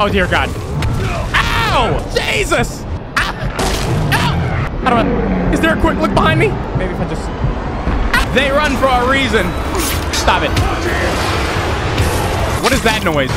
Oh, dear God. Ow! Jesus! Ow! How do I... Is there a quick look behind me? Maybe if I just... They run for a reason. Stop it. What is that noise?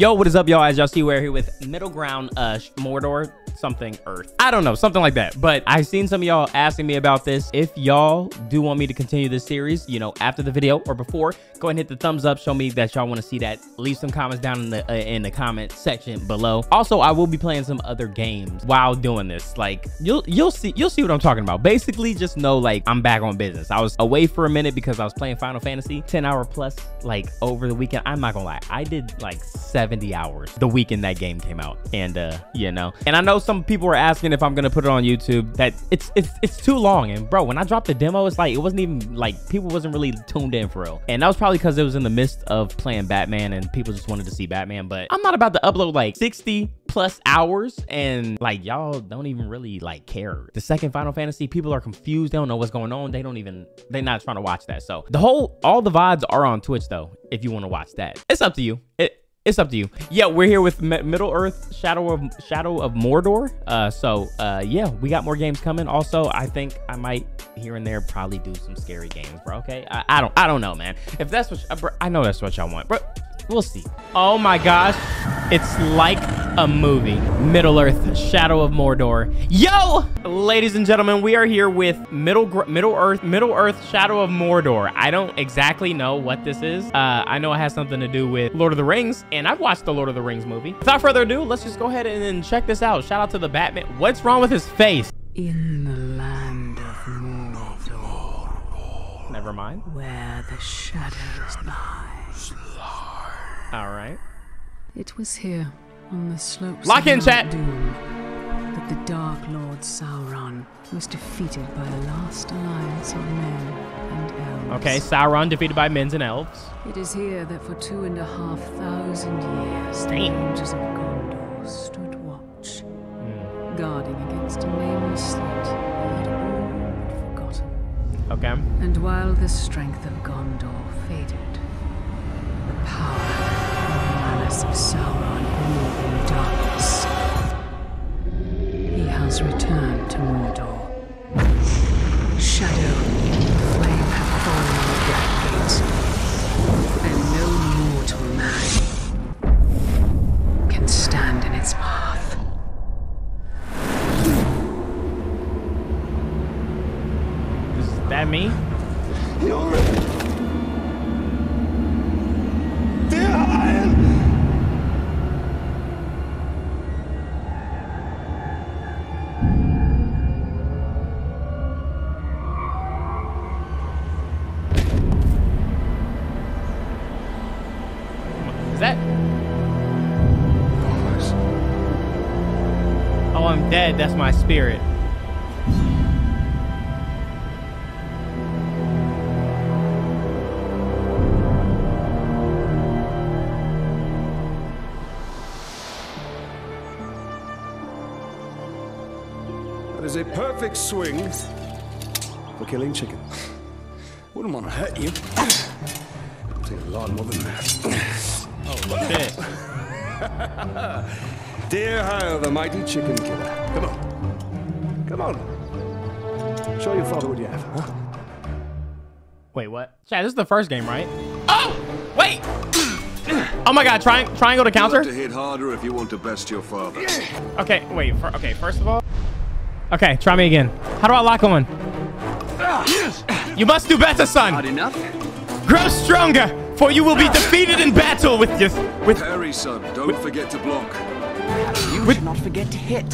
Yo, what is up, y'all? As y'all see, we're here with Middle Ground, uh, Mordor, something Earth. I don't know, something like that. But I've seen some of y'all asking me about this. If y'all do want me to continue this series, you know, after the video or before, go ahead and hit the thumbs up. Show me that y'all want to see that. Leave some comments down in the uh, in the comment section below. Also, I will be playing some other games while doing this. Like you'll you'll see you'll see what I'm talking about. Basically, just know like I'm back on business. I was away for a minute because I was playing Final Fantasy 10 hour plus like over the weekend. I'm not gonna lie, I did like 70 hours the weekend that game came out, and uh, you know, and I know some people were asking if I'm gonna put it on YouTube. That it's it's it's too long, and bro, when I dropped the demo, it's like it wasn't even like people wasn't really tuned in for real, and that was probably because it was in the midst of playing Batman, and people just wanted to see Batman. But I'm not about to upload like 60 plus hours and like y'all don't even really like care. The second final fantasy people are confused. They don't know what's going on. They don't even they're not trying to watch that. So the whole all the vods are on twitch though if you want to watch that. It's up to you. It it's up to you. Yeah, we're here with M Middle Earth Shadow of Shadow of Mordor. Uh, so uh, yeah, we got more games coming. Also, I think I might here and there probably do some scary games, bro. Okay, I, I don't I don't know, man. If that's what uh, bro, I know that's what y'all want, bro. We'll see. Oh my gosh. It's like a movie. Middle Earth, Shadow of Mordor. Yo! Ladies and gentlemen, we are here with Middle Middle Earth, Middle Earth, Shadow of Mordor. I don't exactly know what this is. Uh, I know it has something to do with Lord of the Rings, and I've watched the Lord of the Rings movie. Without further ado, let's just go ahead and check this out. Shout out to the Batman. What's wrong with his face? In the land of Mordor. Never mind. Where the shadows lie. All right. It was here, on the slopes Lock of in, chat. Doom, that the Dark Lord Sauron was defeated by the last alliance of men and elves. Okay, Sauron defeated by men's and elves. It is here that for two and a half thousand years the Damn. Rangers of Gondor stood watch, Hmm. guarding against a nameless threat they all but forgotten. Okay. And while the strength of Gondor faded, the power malice of Sauron grew in darkness. That's my spirit. That is a perfect swing for killing chicken. Wouldn't want to hurt you. It'll take a lot more than that. Oh, shit. Dirhael, the mighty chicken killer. Come on. Come on. Show your father what you have, huh? Wait, what? Chad, this is the first game, right? Oh! Wait! Oh my god, tri triangle to You'll have counter? to hit harder if you want to best your father. Okay, wait. For, okay, first of all. Okay, try me again. How do I lock on? You must do better, son. Not enough? Grow stronger, for you will be defeated in battle with your with. Harry, son, don't forget to block. You should not forget to hit.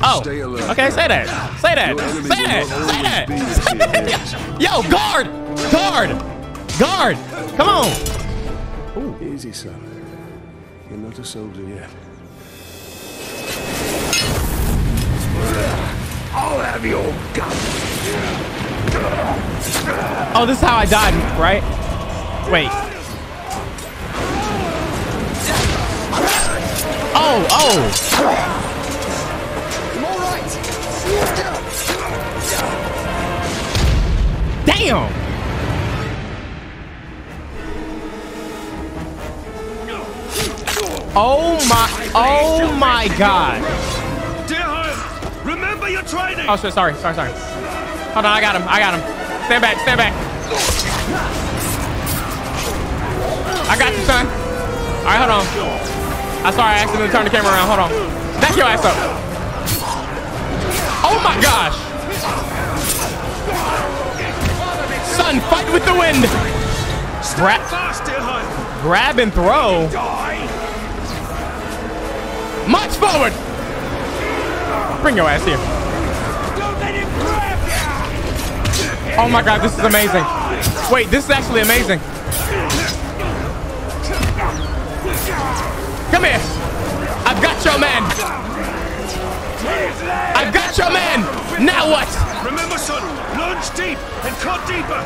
Oh, Stay alert. okay. Say that. Say that. Say that. Say that. Say that. Yo, guard, guard, guard. Come on. Easy, son. You're not a soldier yet. I'll have your gun. Oh, this is how I died, right? Wait. Oh, oh. I'm all right. Damn. Oh my, oh my god. Dear remember your training! Oh shit, sorry, sorry, sorry. Hold on, I got him, I got him. Stand back, stand back. I got you, son. All right, hold on. I'm sorry, I accidentally turned the camera around. Hold on. Back your ass up. My gosh. Son, fight with the wind. Gra grab and throw. March forward. Bring your ass here. Oh my god, this is amazing. Wait, this is actually amazing. Come here. I've got your man. I've got your man. Now what? Remember, son, lunge deep and cut deeper!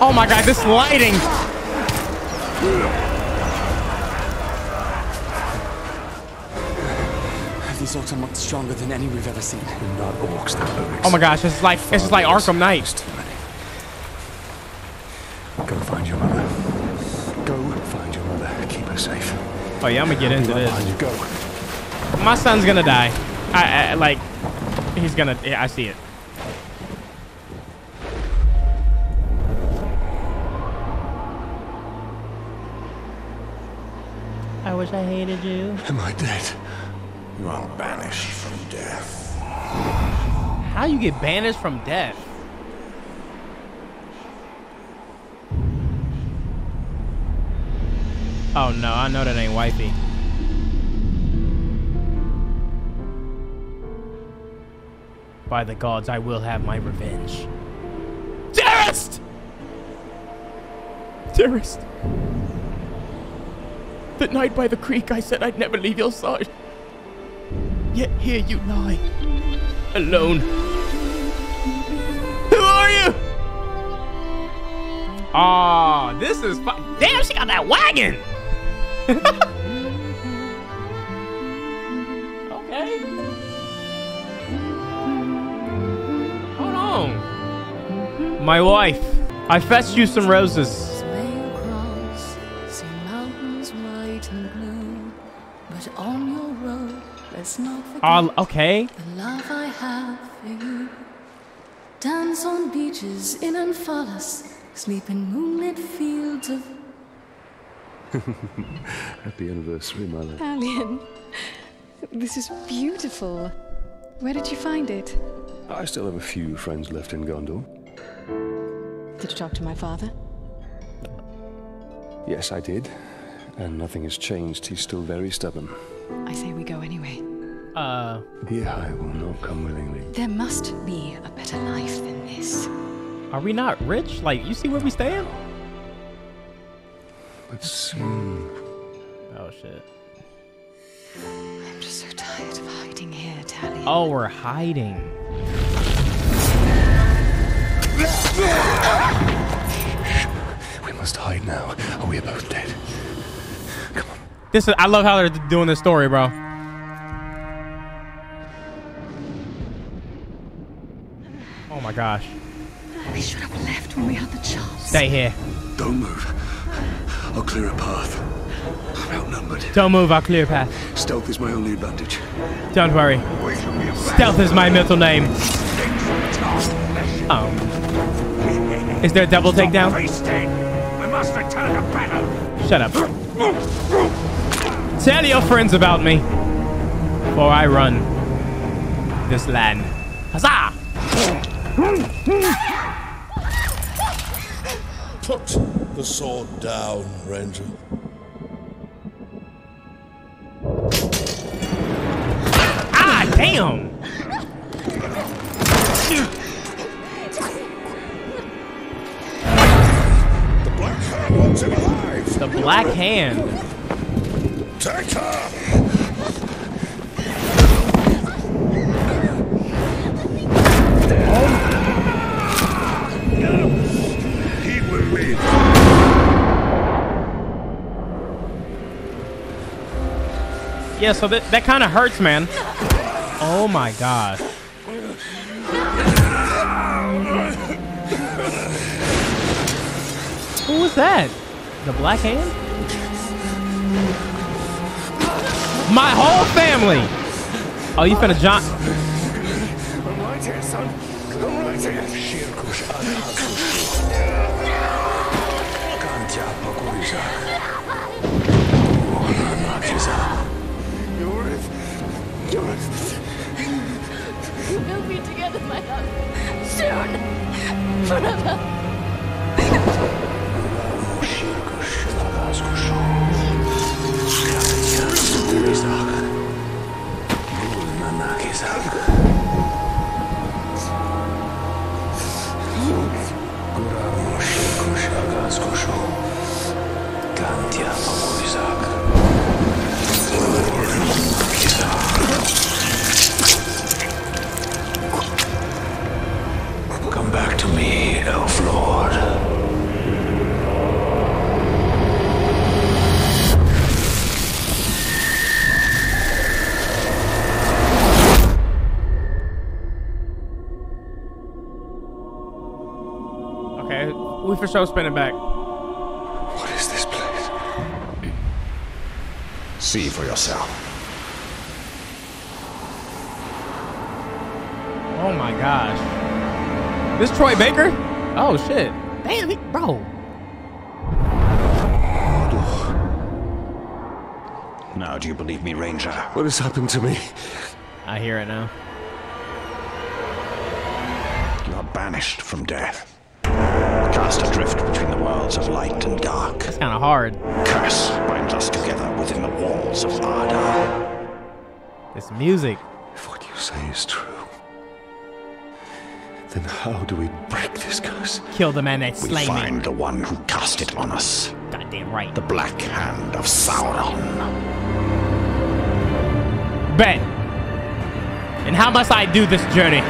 Oh my god, this lighting. These orcs are much stronger than any we've ever seen. Not orcs, they're lyrics. Oh my gosh, it's like it's just like Arkham Knight. Too many. Go find your mother. Go find your mother. Keep her safe. Oh yeah, I'm gonna get into Behind this. go. My son's gonna die. I, I like he's gonna yeah, I see it. I wish I hated you. Am I dead? You are banished from death. How you get banished from death? Oh no, I know that ain't wifey. By the gods, I will have my revenge. Dearest! Dearest. The night by the creek, I said I'd never leave your side. Yet here you lie. Alone. Who are you? Aw, this is Damn, she got that wagon. My wife. I fetched you some roses. Smell see mountains white and blue, but on your road, let's not Oh, okay. the love I have for you. Dance on beaches in Amphalos, sleep in moonlit fields of Happy anniversary, my love. Talion, this is beautiful. Where did you find it? I still have a few friends left in Gondor. Did you talk to my father? Yes, I did. And nothing has changed. He's still very stubborn. I say we go anyway. Uh, Here I will not come willingly. There must be a better life than this. are we not rich? Like, you see where we stand? But soon. Oh shit. I'm just so tired of hiding here, Tally. Oh, we're hiding. We must hide now, or we are both dead. Come on. This is. I love how they're doing this story, bro. Oh my gosh. We should have left when we had the chance. Stay here. Don't move. I'll clear a path. I'm outnumbered. Don't move. I'll clear path. Stealth is my only advantage. Don't worry. Stealth is my middle name. Oh. Is there a double takedown? We must return to battle. Shut up. Tell your friends about me. Before I run this land. Huzzah! Put the sword down, Ranger. Damn! The Black Hand wants him alive. The black hand. Take her. He will live. Yeah, so that, that kind of hurts, man. Oh my gosh. Who was that? The black hand? My whole family. Oh, you finna jump? Soon. Forever. We for sure spin it back. What is this place? See for yourself. Oh my gosh. This Troy Baker? Oh shit. Damn it, bro. Now do you believe me, Ranger? What has happened to me? I hear it now. You are banished from death. Cast adrift between the worlds of light and dark. That's kind of hard. Curse binds us together within the walls of Arda. This music. If what you say is true, then how do we break this curse? Kill the man that We slay me. find the one who cast it on us. Goddamn right. The Black Hand of Sauron. Ben, And how must I do this journey?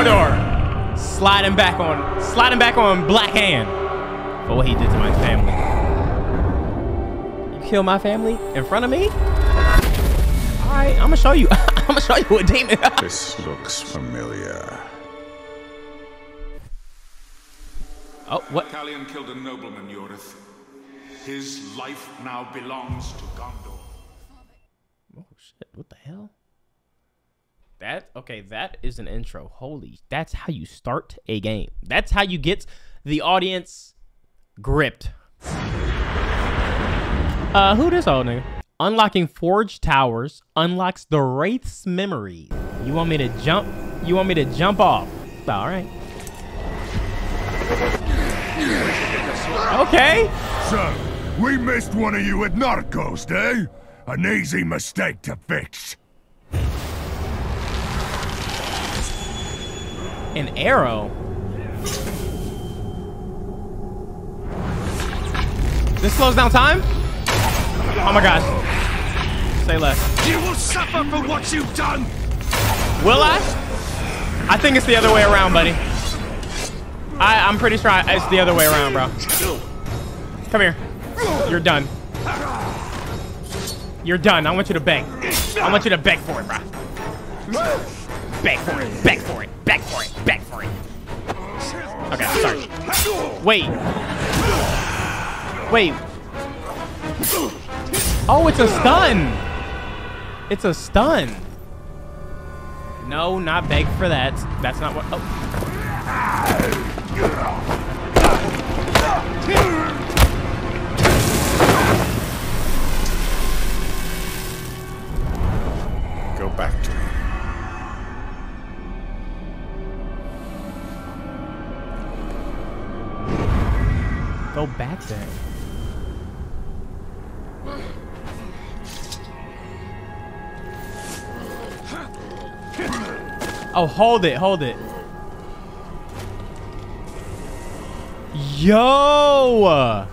Shadow of Mordor. Sliding back on, sliding back on Black Hand for what he did to my family. You kill my family in front of me? All right, I'm gonna show you. I'm gonna show you a demon. This looks familiar. oh, what? Talion killed a nobleman, Yorith. His life now belongs to Gondor. Oh shit! What the hell? That okay? That is an intro. Holy, that's how you start a game. That's how you get the audience gripped. Uh, who this old nigga? Unlocking Forge Towers unlocks the Wraith's memory. You want me to jump? You want me to jump off? All right. Okay. So, we missed one of you at Narcos, eh? An easy mistake to fix. An arrow. This slows down time? Oh my gosh. Say less. You will suffer for what you've done! Will I? I think it's the other way around, buddy. I, I'm pretty sure it's the other way around, bro. Come here. You're done. You're done. I want you to beg. I want you to beg for it, bro. Beg for it. Back for it. Back for it. Back for it. Okay, sorry. Wait. Wait. Oh, it's a stun. It's a stun. No, not beg for that. That's not what. Oh. Go back to Go back there. Oh, hold it, hold it. Yo!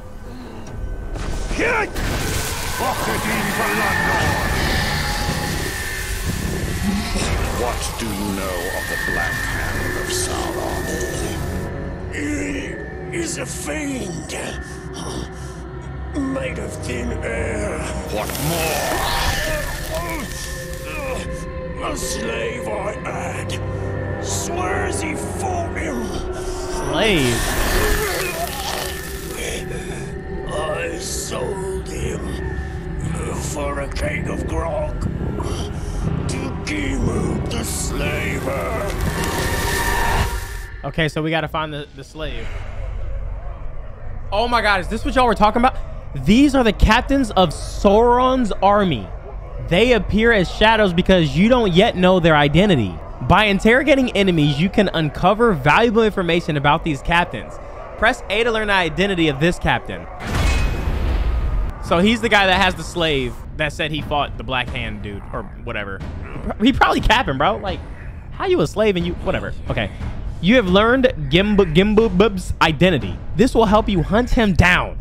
What do is a fiend. Made of thin air. What more? a slave I had. Swears he fought him. Slave. I sold him for a keg of grog to Gimu the slaver. Okay, so we gotta find the, the slave. Oh my god, is this what y'all were talking about? These are the captains of Sauron's army. They appear as shadows because you don't yet know their identity. By interrogating enemies, you can uncover valuable information about these captains. Press A to learn the identity of this captain. So he's the guy that has the slave that said he fought the Black Hand dude or whatever. He probably capping, bro. Like, how you a slave and you whatever. Okay. You have learned Gimb Gimbub's identity. This will help you hunt him down.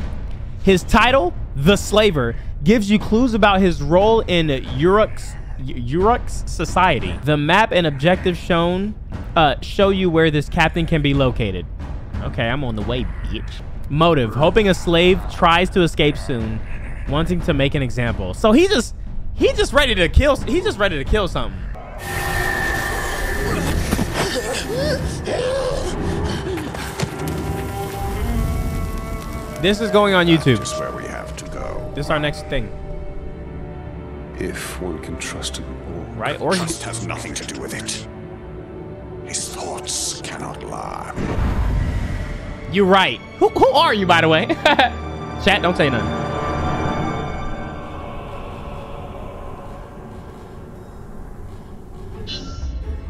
His title, the Slaver, gives you clues about his role in Uruk's Uruk's society. The map and objectives shown uh, show you where this captain can be located. Okay, I'm on the way, bitch. Motive, hoping a slave tries to escape soon, wanting to make an example. So he just, he just ready to kill, he's just ready to kill something. This is going on YouTube. That's where we have to go. This is our next thing, If one can trust him or right? Or Trust has nothing to do with it. His thoughts cannot lie. you're right. Who, who are you, by the way? Chat, don't say nothing.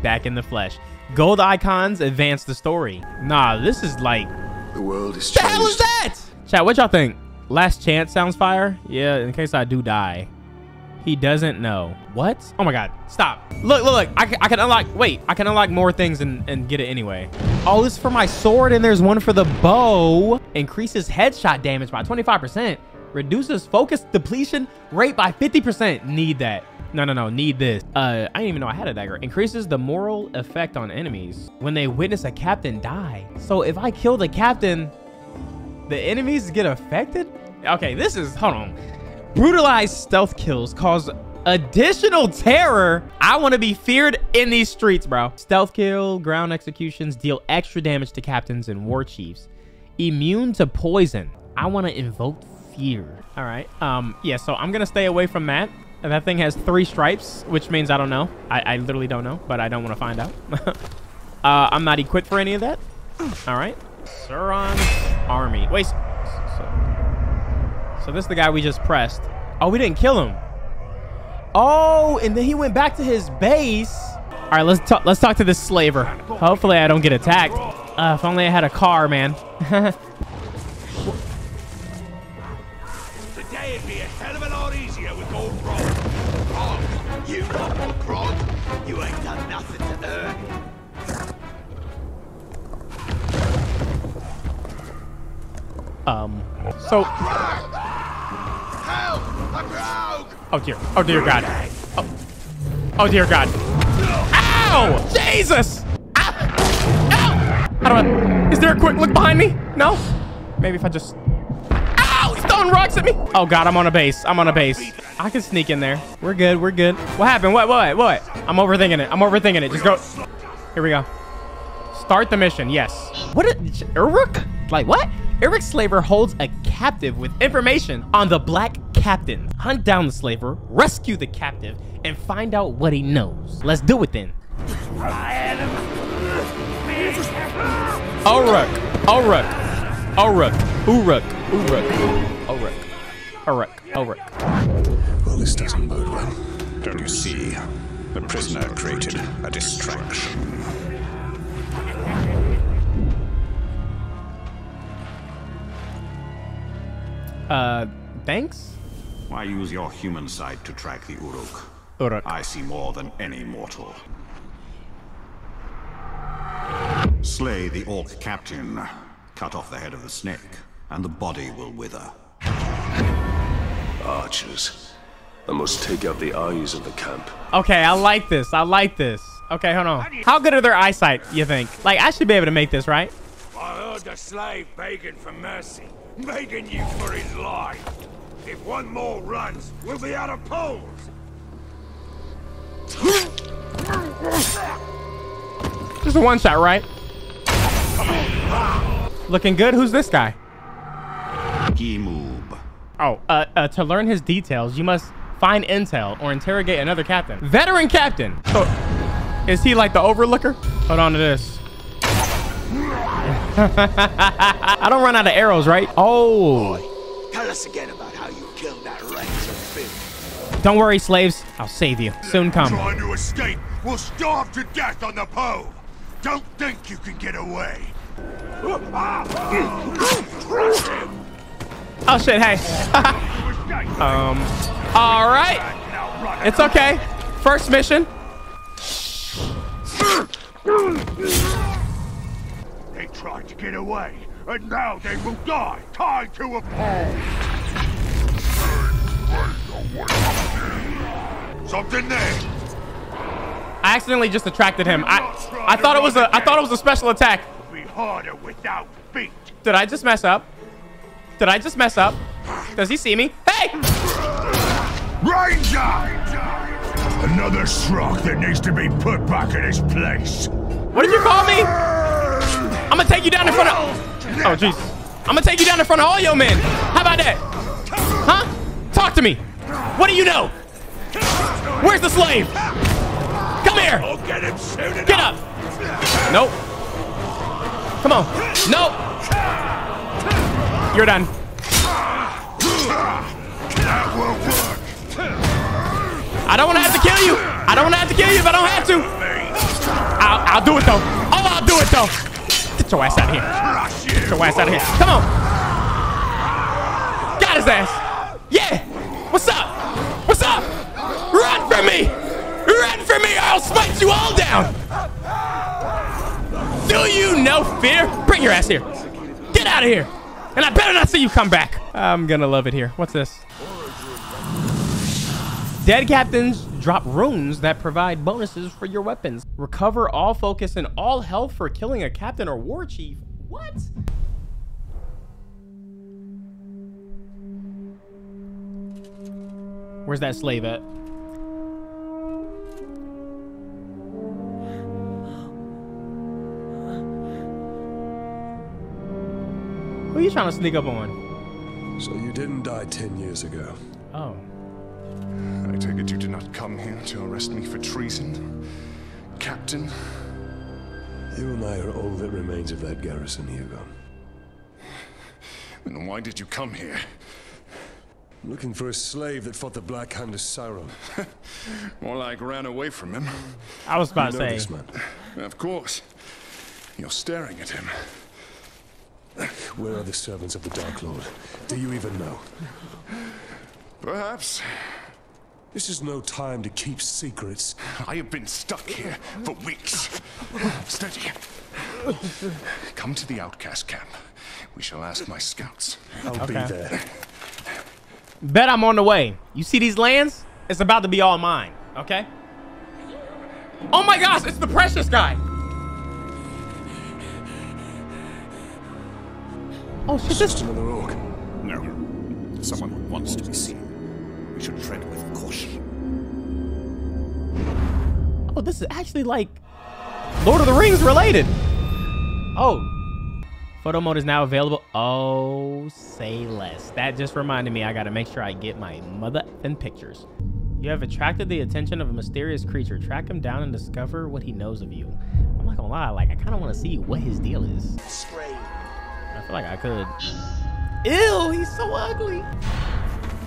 Back in the flesh. Gold icons advance the story. Nah, this is like the world is the changed. hell is that? Chat, what y'all think? Last chance sounds fire? Yeah, in case I do die. He doesn't know. What? Oh my god. Stop. Look, look, look. I can, I can unlock. Wait, I can unlock more things and, and get it anyway. Oh, this is for my sword and there's one for the bow. Increases headshot damage by 25%. Reduces focus depletion rate by 50%. Need that. No, no, no. Need this. Uh, I didn't even know I had a dagger. Increases the moral effect on enemies when they witness a captain die. So if I kill the captain, the enemies get affected? Okay, this is, hold on. Brutalized stealth kills cause additional terror. I want to be feared in these streets, bro. Stealth kill, ground executions deal extra damage to captains and war chiefs. Immune to poison. I want to invoke fear. All right. Um. Yeah. So I'm gonna stay away from that. And that thing has three stripes, which means I don't know. I, I literally don't know, but I don't want to find out. uh, I'm not equipped for any of that. All right. Sauron's army. Wait. So, so this is the guy we just pressed. Oh, we didn't kill him. Oh, and then he went back to his base. All right, let's talk. Let's talk to this slaver. Hopefully, I don't get attacked. Uh, if only I had a car, man. Today it'd be a hell of a lot easier with old. Grog, you got. Um. So. A! Oh dear. Oh dear God. Oh, oh dear God. Ow! Jesus! Ow! Ow! How do I? Is there a quick look behind me? No. Maybe if I just. Ow! He's throwing rocks at me. Oh God, I'm on a base. I'm on a base. I can sneak in there. We're good. We're good. What happened? What? What? What? I'm overthinking it. I'm overthinking it. Just go. Here we go. Start the mission. Yes. What? Is, Uruk? Like what? Eric Slaver holds a captive with information on the Black Captain. Hunt down the slaver, rescue the captive, and find out what he knows. Let's do it then. Uruk, Uruk, Uruk, Uruk, Uruk, Uruk, Uruk, Uruk. Well, this doesn't bode well. Don't you see? The prisoner created a distraction. Uh, thanks? Why use your human sight to track the Uruk? Uruk. I see more than any mortal. Slay the Orc captain. Cut off the head of the snake, and the body will wither. Archers. I must take out the eyes of the camp. Okay, I like this. I like this. Okay, hold on. How good are their eyesight, you think? Like, I should be able to make this, right? I heard the slave begging for mercy, begging you for his life. If one more runs, we'll be out of poles. Just a one shot, right? Looking good. Who's this guy? Gimoob. Oh, uh, uh, to learn his details, you must find intel or interrogate another captain. Veteran captain. So, is he like the overlooker? Hold on to this. I don't run out of arrows, right? Oh. Tell us again about how you killed that of Don't worry, slaves. I'll save you. Soon come. Trying to escape will starve to death on the pole. Don't think you can get away. Oh shit, hey. um, all right. It's okay. First mission. Tried to get away, and now they will die, tied to a pole. Something there. I accidentally just attracted him. I I thought it was a I thought it was a special attack. Be harder without feet. Did I just mess up? Did I just mess up? Does he see me? Hey! Ranger! Another Shrock that needs to be put back in his place. What did you call me? I'm gonna take you down in front of. Oh jeez. I'm gonna take you down in front of all your men. How about that? Huh? Talk to me. What do you know? Where's the slave? Come here. I'll get him soon enough. Get up. Nope. Come on. Nope. You're done. That will work. I don't want to have to kill you. I don't want to have to kill you if I don't have to. I'll, I'll do it though. Oh, I'll do it though. Get your ass out of here. Get your ass out of here. Come on. Got his ass. Yeah. What's up? What's up? Run from me. Run from me or I'll smite you all down. Do you know fear? Bring your ass here. Get out of here. And I better not see you come back. I'm gonna love it here. What's this? Dead captains drop runes that provide bonuses for your weapons. Recover all focus and all health for killing a captain or war chief. What? Where's that slave at? Who are you trying to sneak up on? So you didn't die ten years ago. Oh. I you did not come here to arrest me for treason, Captain? You and I are all that remains of that garrison, Hirgon. Then why did you come here? Looking for a slave that fought the Black Hand of Sauron. More like ran away from him. I was about You to know say. this man. Of course. You're staring at him. Where are the servants of the Dark Lord? Do you even know? Perhaps. This is no time to keep secrets. I have been stuck here for weeks. Steady. Come to the outcast camp. We shall ask my scouts. I'll be there. Bet I'm on the way. You see these lands? It's about to be all mine, okay? Oh my gosh, it's the precious guy. Oh shit, this another orc. No. Someone who wants to be seen. We should tread with Oh, this is actually like Lord of the Rings related. Oh. Photo mode is now available. Oh, say less. That just reminded me I gotta make sure I get my mother and pictures. You have attracted the attention of a mysterious creature. Track him down and discover what he knows of you. I'm not gonna lie, like I kinda wanna see what his deal is. I feel like I could. Ew, he's so ugly.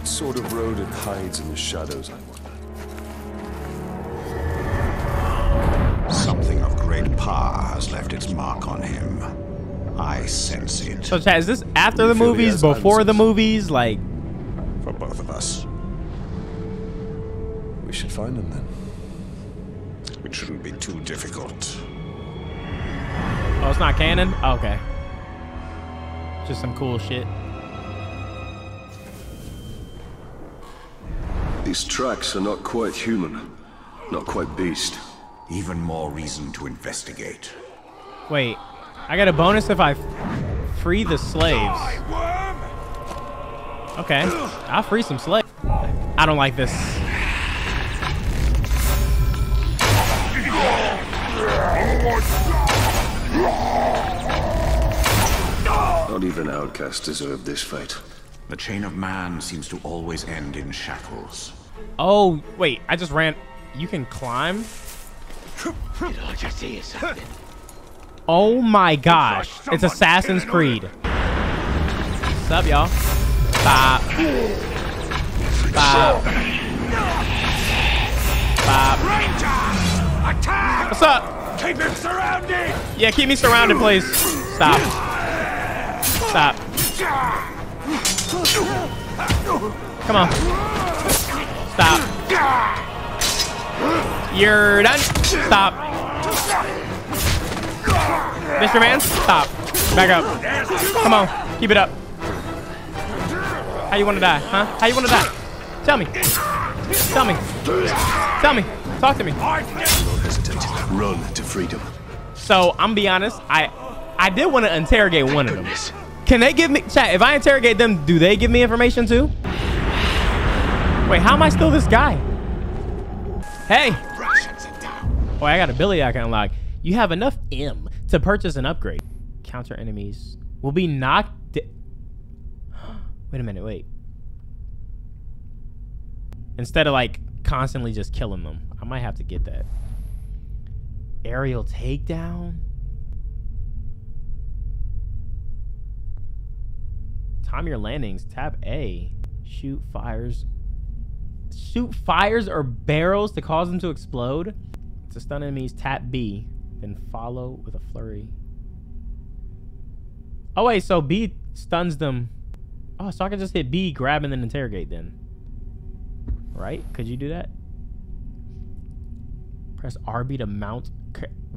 What sort of rodent hides in the shadows, I wonder? Something of great power has left its mark on him. I sense it. So, Chad, is this after the You feel he movies, has before the movies? Like, For both of us. We should find him then. It shouldn't be too difficult. oh, it's not canon? Oh, okay. Just some cool shit. These tracks are not quite human. Not quite beast. Even more reason to investigate. Wait, I got a bonus if I free the slaves. Okay, I'll free some slaves. I don't like this. Not even outcasts deserve this fate. The chain of man seems to always end in shackles. Oh, wait. I just ran. You can climb? Did I just hear something? Oh my gosh. It's Assassin's Creed. What's up, y'all? Stop. Stop. Stop. Attack! What's up? Keep him surrounded! Yeah, keep me surrounded, please. Stop. Stop. Come on. Stop. You're done. Stop. Mr. Man, stop. Back up. Come on. Keep it up. How you want to die, huh? How you want to die? Tell me. Tell me. Tell me. Talk to me. Don't hesitate. Run to freedom. So I'm be honest, I I did want to interrogate one of them. Can they give me chat? If I interrogate them, do they give me information too? Wait, how am I still this guy? Hey. Oh, I got a Billy I can unlock. You have enough M to purchase an upgrade. Counter enemies will be knocked. wait a minute, wait. Instead of like constantly just killing them, I might have to get that. Aerial takedown. Time your landings. Tap A. Shoot fires. Shoot fires or barrels to cause them to explode. To stun enemies, tap B. Then follow with a flurry. Oh wait, so B stuns them. Oh, so I can just hit B, grab, and then interrogate then. Right? Could you do that? Press RB to mount.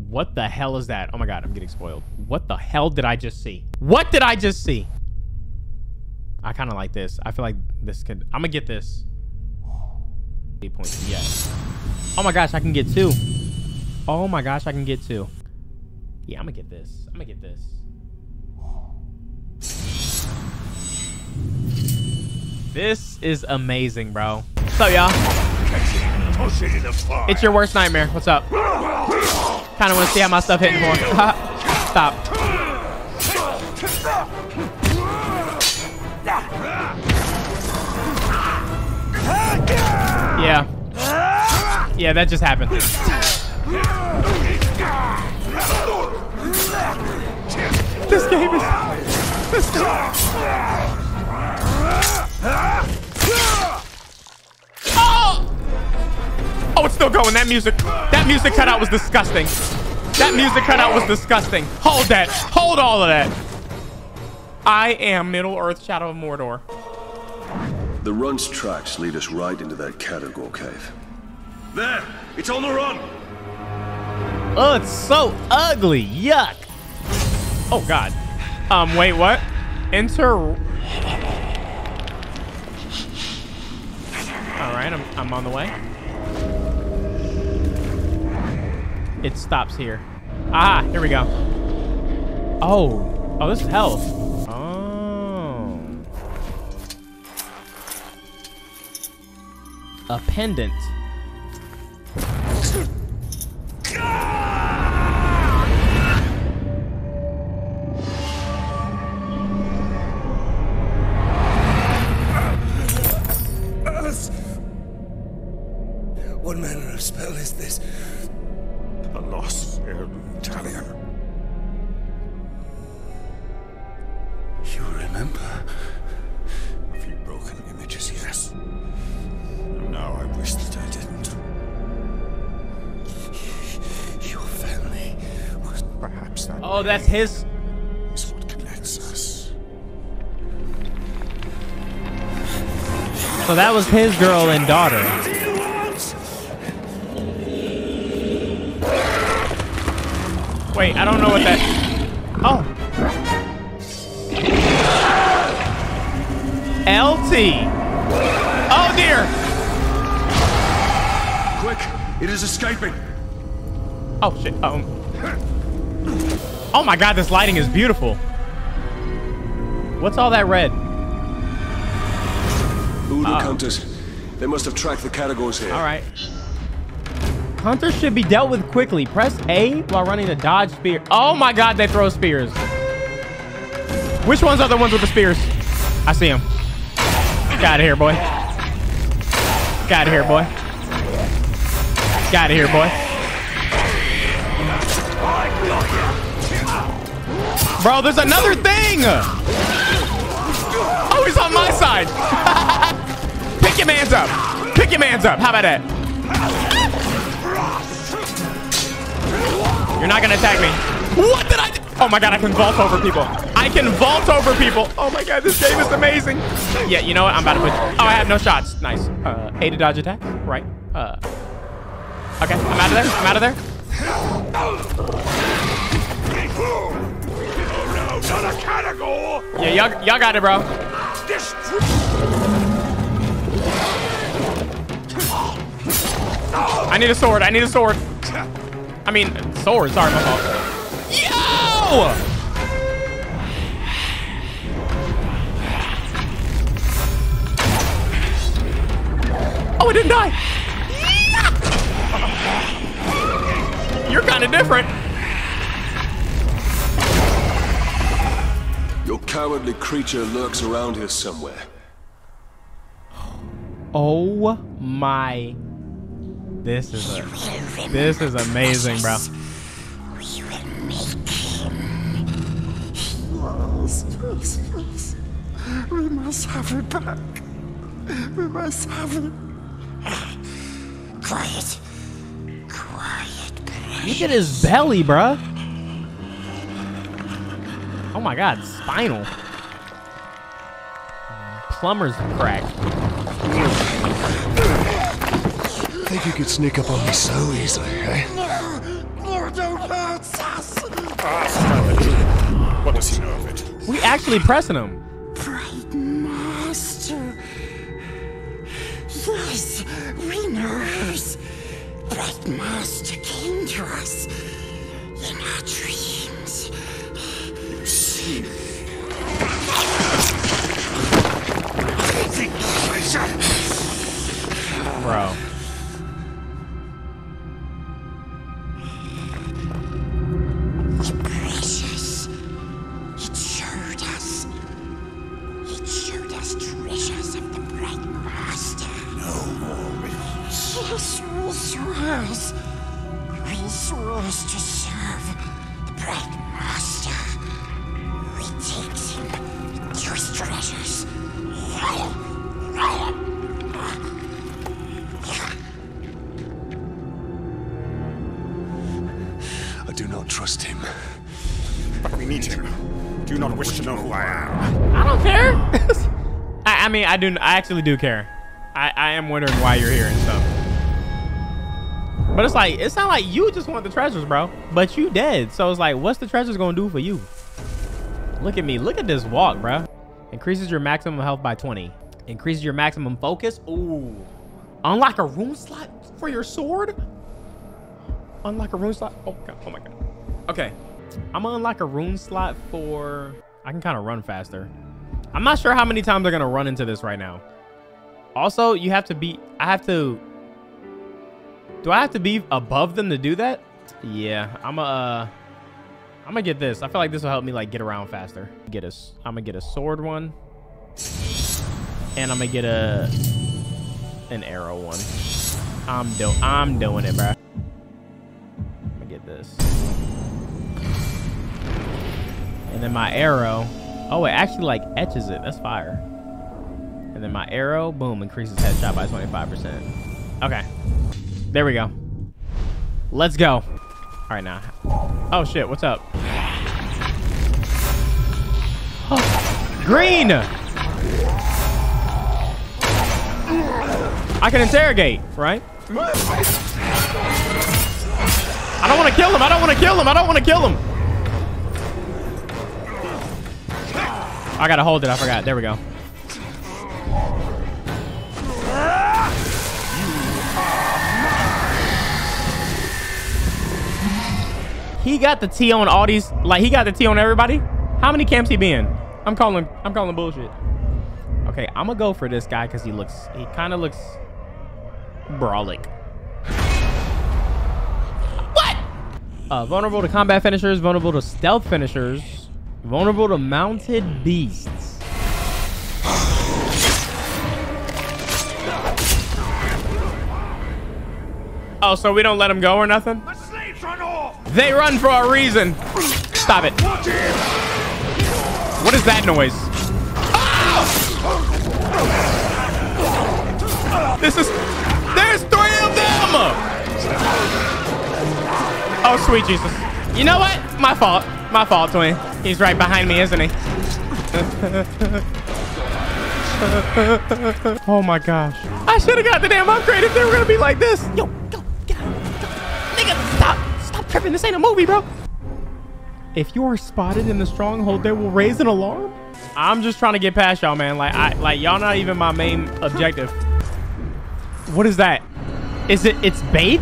What the hell is that? Oh my god, I'm getting spoiled. What the hell did I just see? What did I just see? I kind of like this. I feel like this could. I'm gonna get this. Eight points. Yes. Oh my gosh, I can get two. Oh my gosh, I can get two. Yeah, I'm gonna get this. I'm gonna get this. This is amazing, bro. What's up, y'all? It's your worst nightmare. What's up? Kind of want to see how my stuff hitting for. Stop. Yeah. Yeah, that just happened. This game is. This game. Oh! Oh, it's still going. That music. That music cutout was disgusting. That music cutout was disgusting. Hold that. Hold all of that. I am Middle Earth Shadow of Mordor. The run's tracks lead us right into that Caragor cave. There! It's on the run! Oh, it's so ugly. Yuck. Oh, God. Um, wait, what? Enter. All right, I'm, I'm on the way. It stops here. Ah, here we go. Oh. Oh, this is hell. A pendant. What manner of spell is this? A lost Talia. You remember? A few broken images, yes. And now I wish that I didn't. Your family was perhaps that. Oh, that's his. is what connects us. So that was his girl and daughter. Wait, I don't know what that. Oh. LT. It is escaping! Oh shit. Um. Oh my god, this lighting is beautiful. What's all that red? Uruk hunters. They must have tracked the Caragors here. All right. Hunters should be dealt with quickly. Press A while running a dodge spear. Oh my god, they throw spears. Which ones are the ones with the spears? I see him. Get out of here, boy. Get out of here, boy. Get out of here, boy. Bro, there's another thing. Oh, he's on my side. Pick your man's up. Pick your man's up. How about that? You're not gonna attack me. What did I do? Oh my god, I can vault over people. I can vault over people. Oh my god, this game is amazing. Yeah, you know what? I'm about to put. Oh, I have no shots. Nice. Uh, A to dodge attack. Right. Uh. Okay, I'm out of there. I'm out of there. A category! Yeah, y'all, y'all got it, bro. I need a sword. I need a sword. I mean, sword. Sorry, my fault. Yo! Oh, it didn't die. You're kind of different. Your cowardly creature lurks around here somewhere. Oh my. This is a this is amazing, bro. We must have it back. We must have it. Quiet. Quiet. Look at his belly, bruh. Oh my god, spinal. Plumber's crack. Think you could sneak up on me so easily, eh? No, don't hurt us. What does he know of it? We actually pressing him. Bright Master. Yes, we knows. Bright Master came to us in our dreams. Bro. I actually do care. I, I am wondering why you're here and stuff. But it's like, it's not like you just want the treasures, bro. But you dead. So it's like, what's the treasures gonna do for you? Look at me. Look at this walk, bro. Increases your maximum health by 20. Increases your maximum focus. Ooh. Unlock a rune slot for your sword? Unlock a rune slot? Oh, God. Oh, my God. Okay. I'm gonna unlock a rune slot for... I can kind of run faster. I'm not sure how many times they're gonna run into this right now. Also, you have to be... I have to... Do I have to be above them to do that? Yeah, I'm a... Uh, I'm gonna get this. I feel like this will help me like get around faster. Get a... I'm gonna get a sword one. And I'm gonna get a... An arrow one. I'm doing... I'm doing it, bro. I'm gonna get this. And then my arrow. Oh, it actually like etches it. That's fire. And then my arrow, boom, increases headshot by 25%. Okay. There we go. Let's go. All right, now. Oh, shit. What's up? Green! I can interrogate, right? I don't want to kill him. I don't want to kill him. I don't want to kill him. I gotta hold it. I forgot. There we go. He got the T on all these. Like he got the T on everybody. How many camps he been? I'm calling. I'm calling bullshit. Okay, I'm gonna go for this guy because he looks. He kind of looks brawlic. What? Uh, vulnerable to combat finishers. Vulnerable to stealth finishers. Vulnerable to mounted beasts. Oh, so we don't let them go or nothing? The slaves run off! They run for a reason. Stop it. What is that noise? This is... There's three of them! Oh, sweet Jesus. You know what? My fault. My fault, twin. He's right behind me, isn't he? oh my gosh. I should have got the damn upgrade if they were going to be like this. Yo, go, get out. Go. Nigga, stop. Stop tripping. This ain't a movie, bro. If you are spotted in the stronghold, they will raise an alarm. I'm just trying to get past y'all, man. Like, I, like y'all not even my main objective. What is that? Is it? It's bait?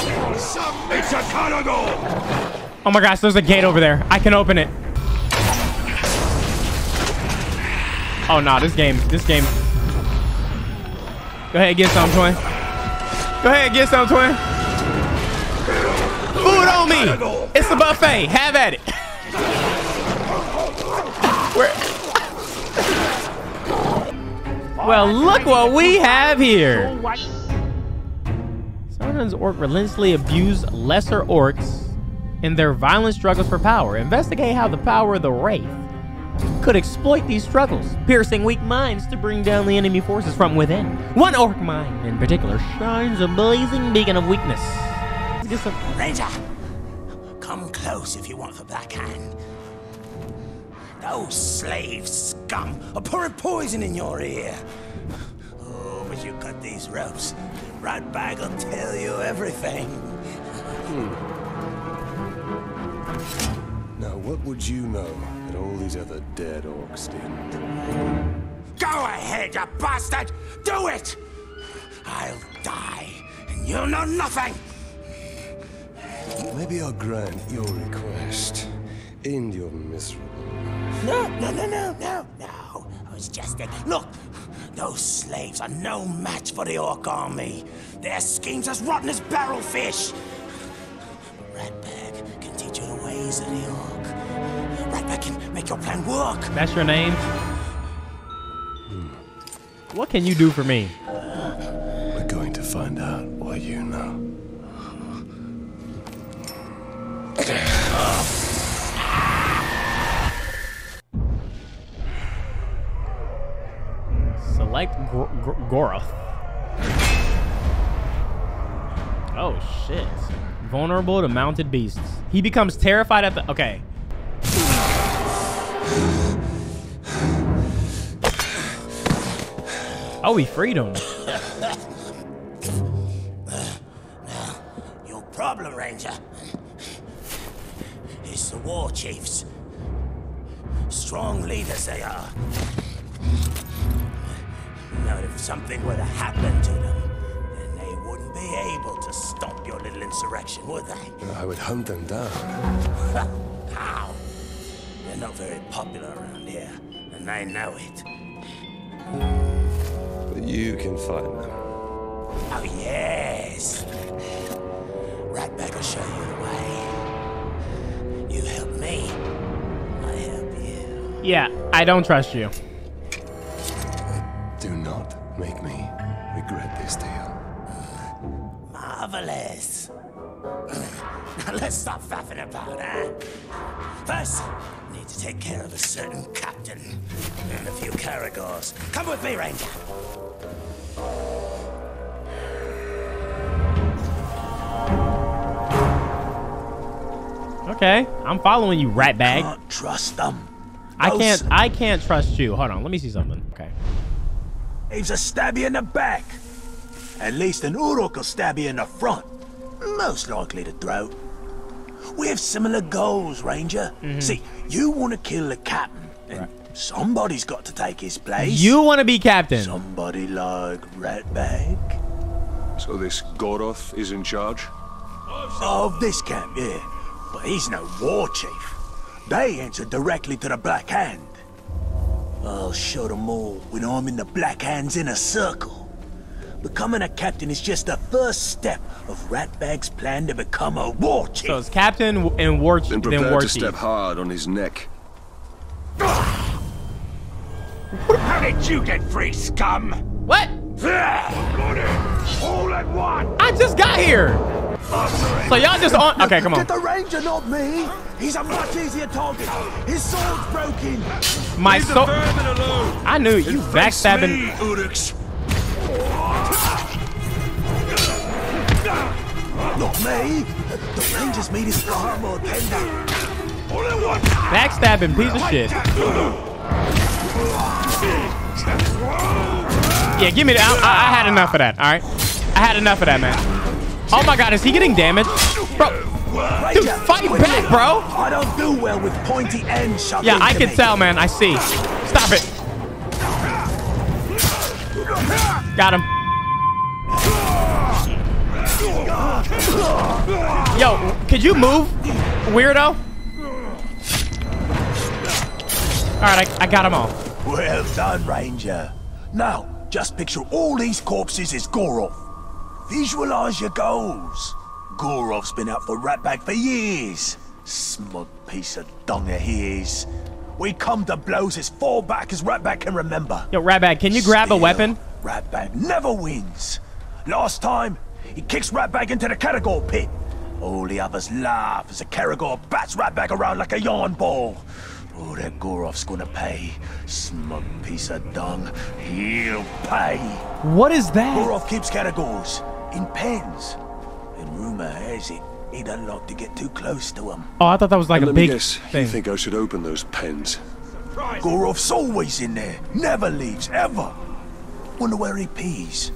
It's a Caragor! Oh my gosh, there's a gate over there. I can open it. Oh no, this game, this game. Go ahead, get some, twin. Go ahead, get some, twin. Food on me. It's a buffet. Have at it. Where? Well, look what we have here. Sauron's orc relentlessly abuse lesser orcs in their violent struggles for power. Investigate how the power of the Wraith could exploit these struggles, piercing weak minds to bring down the enemy forces from within. One orc mind, in particular, shines a blazing beacon of weakness. Let's get some- Ranger, come close if you want the Black Hand. Those slave scum are pouring poison in your ear. Oh, but you cut these ropes. Ratbag will tell you everything. Hmm. Now, what would you know that all these other dead orcs didn't? Go ahead, you bastard! Do it! I'll die, and you'll know nothing! Maybe I'll grant your request. End your miserable No, no, no, no, no, no. I was just a... Look, those slaves are no match for the Orc army. Their schemes as rotten as barrel fish. Ratbag can teach you the ways of the Orc. Ratbag can make your plan work. That's your name? What can you do for me? We're going to find out what you know. Select Gor Gor Goroth. Oh shit. Vulnerable to mounted beasts. He becomes terrified at the. Okay. Oh, we freed him. Your problem, Ranger, is the war chiefs. Strong leaders they are. Now, if something were to happen to them, then they wouldn't be able to stop your little insurrection, would they? I would hunt them down. How? They're not very popular around here, and they know it. But you can find them. Oh, yes. Right Ratbag will show you the way. You help me, I help you. Yeah, I don't trust you. Do not make me regret this deal. Marvelous. now let's stop faffing about, huh? First, we need to take care of a certain captain and a few Caragors. Come with me, Ranger. Okay, I'm following you, Ratbag. Can't trust them. I can't. I can't trust you. Hold on. Let me see something. Okay. He's a stab you in the back. At least an Uruk will stab you in the front. Most likely the throat. We have similar goals, Ranger. Mm-hmm. See, you want to kill the captain, and somebody's got to take his place. You want to be captain? Somebody like Ratbag. So this Goroth is in charge? Of this camp, yeah. But he's no war chief. They answer directly to the Black Hand. I'll show them all when I'm in the Black Hand's inner circle. Becoming a captain is just the first step of Ratbag's plan to become a war chief. So it's captain and war Then then prepare war to chief. step hard on his neck. How did you get free, scum? What? All at once! I just got here. So y'all just on? Okay, come on. Get the ranger, not me. He's a much easier target. His sword's broken. My sword. I knew you backstabbing. Urix. Not me. The ranger's meat is far more tender. Backstabbing piece of shit. Yeah, give me that. I, I had enough of that. All right, I had enough of that, man. Oh my God, is he getting damaged, bro? Dude, fight back, bro. I don't do well with pointy ends shoved Yeah, I can tell, man. I see. Stop it. Got him. Yo, could you move, weirdo? All right, I, I got them all. Well done, Ranger. Now, just picture all these corpses as Goroth. Visualize your goals. Goroth's been out for Ratbag for years. Smug piece of dung of his. We come to blows as far back as Ratbag can remember. Yo, Ratbag, can you grab a Still, weapon? Ratbag never wins. Last time, he kicks Ratbag into the Caragor pit. All the others laugh as the Caragor bats Ratbag around like a yarn ball. Oh, that Goroth's gonna pay. Smug piece of dung. He'll pay. What is that? Goroth keeps Caragors in pens. And rumor has it, he doesn't like to get too close to them. Oh, I thought that was like And a let me big guess, you think I should open those pens? Goroth's always in there. Never leaves, ever. Wonder where he pees.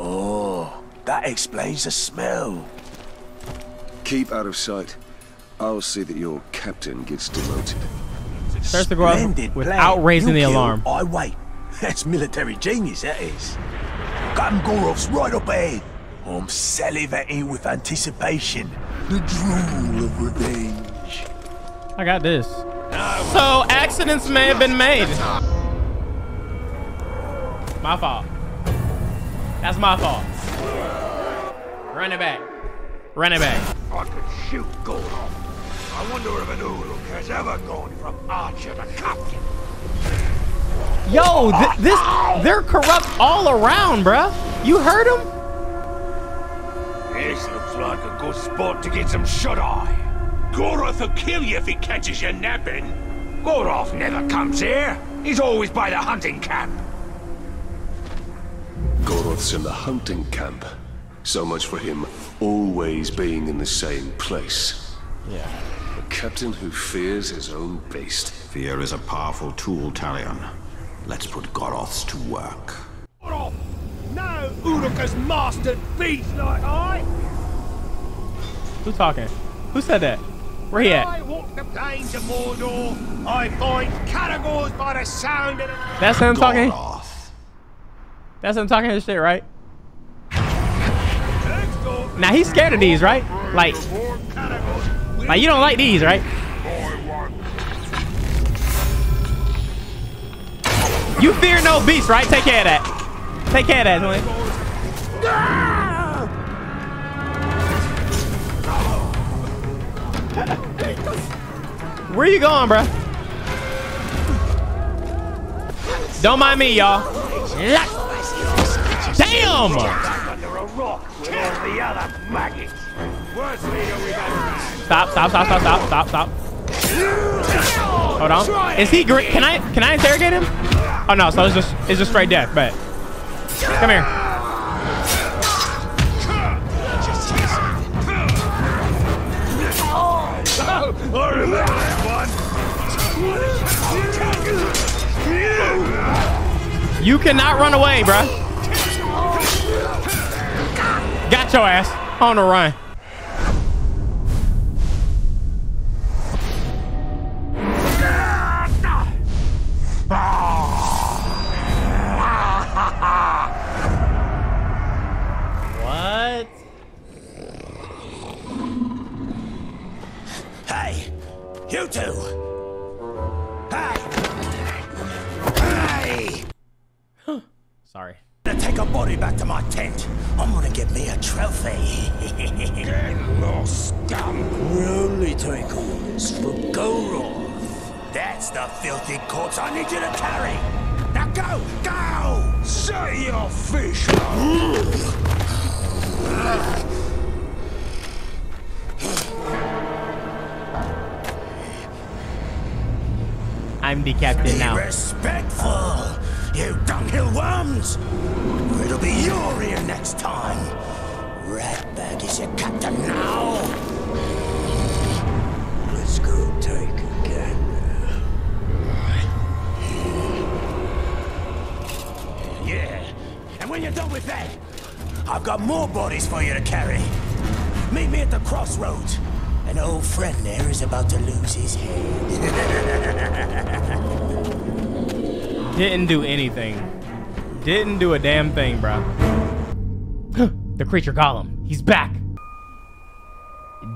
Oh, that explains the smell. Keep out of sight. I'll see that your captain gets demoted. Starts to grow up Splendid without plan. raising You the kill, alarm. I wait. That's military genius, that is. Captain Goroth's right up ahead. I'm salivating with anticipation. The drool of revenge. I got this. So accidents may have been made. My fault. That's my fault. Run it back. Run it back. I could shoot Goroth. I wonder if an Uruk has ever gone from archer to captain. Yo, th this they're corrupt all around, bruh. You heard him? This looks like a good spot to get some shut-eye. Goroth will kill you if he catches you napping. Goroth never comes here. He's always by the hunting camp. Goroth's in the hunting camp. So much for him always being in the same place. Yeah. A captain who fears his own beast. Fear is a powerful tool, Talion. Let's put Goroths to work. Goroth! No Uruk has mastered beast like I! Who's talking? Who said that? Where he at? I walk the plains of Mordor. I find Caragors by the sound of the... That's him talking. Goroth. That's him talking his shit, right? Now he's scared of these, right? Like, like you don't like these, right? You fear no beast, right? Take care of that. Take care of that, twin. Where you going, bruh? Don't mind me, y'all. Damn! Stop, stop, stop, stop, stop, stop, stop. Hold on. Is he green? Can I can I interrogate him? Oh no, so it's just it's just straight death, but come here. You cannot run away, bruh. Got your ass on the run. Didn't do anything. Didn't do a damn thing, bro. the creature Gollum. He's back.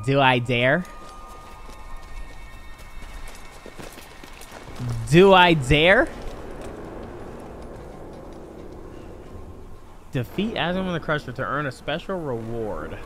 Do I dare? Do I dare? Defeat Azim the Crusher to earn a special reward.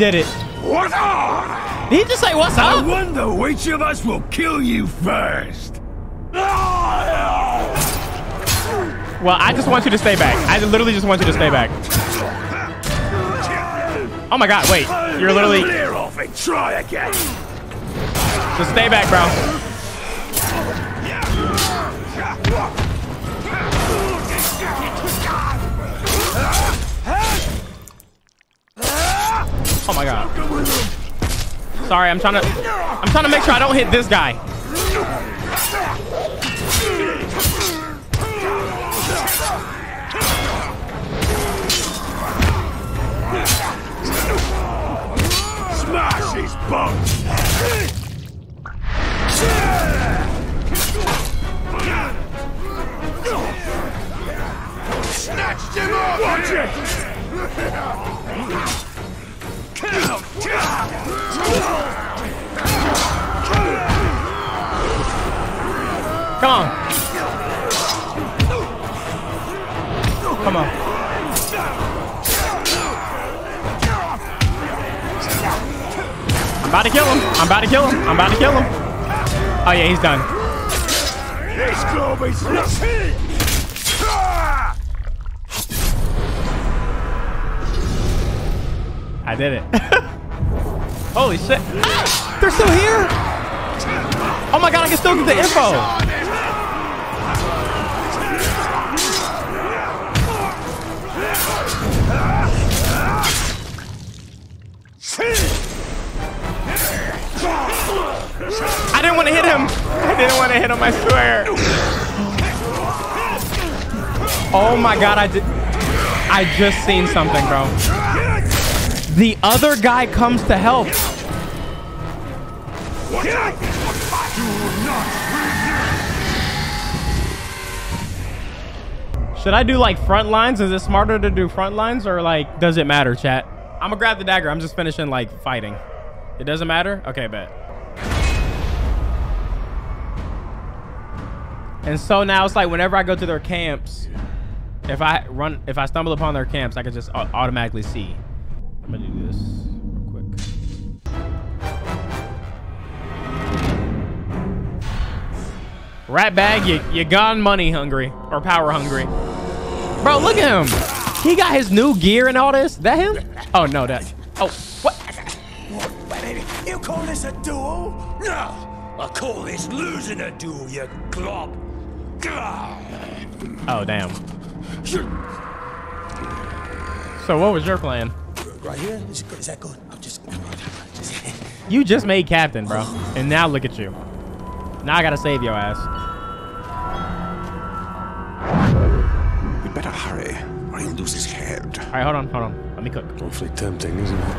Did it. What up? Did he just say what's I up? wonder which of us will kill you first. Well, I just want you to stay back. I literally just want you to stay back. Oh my god, wait. You're literally... Clear off and try again. Just stay back, bro. Oh my god. Sorry, I'm trying to I'm trying to make sure I don't hit this guy. Smash his bones. Snatched him up. Watch it. Come on. Come on. I'm about to kill him. I'm about to kill him. I'm about to kill him. Oh yeah, he's done. I did it. Holy shit. They're still here? Oh my god, I can still get the info. I didn't want to hit him. I didn't want to hit him, I swear. Oh my god, I did. I just seen something, bro. The other guy comes to help. Should I do like front lines? Is it smarter to do front lines or like does it matter, chat? I'm gonna grab the dagger. I'm just finishing like fighting. It doesn't matter? Okay, bet. And so now it's like whenever I go to their camps, if I run, if I stumble upon their camps, I can just automatically see. I'm gonna do this real quick. Ratbag, you you gone money hungry or power hungry, bro? Look at him. He got his new gear and all this. That him? Oh no, that. Oh what? Wait, baby, you call this a duel? No, I call this losing a duel, you glob. Gah. Oh damn. So what was your plan? Right here? Is, it good? Is that good? I'm just, just You just made captain, bro, and now look at you. Now I gotta save your ass. We'd better hurry. Or he'll lose his head. All right, hold on, hold on. Let me cook. Awfully tempting, isn't it?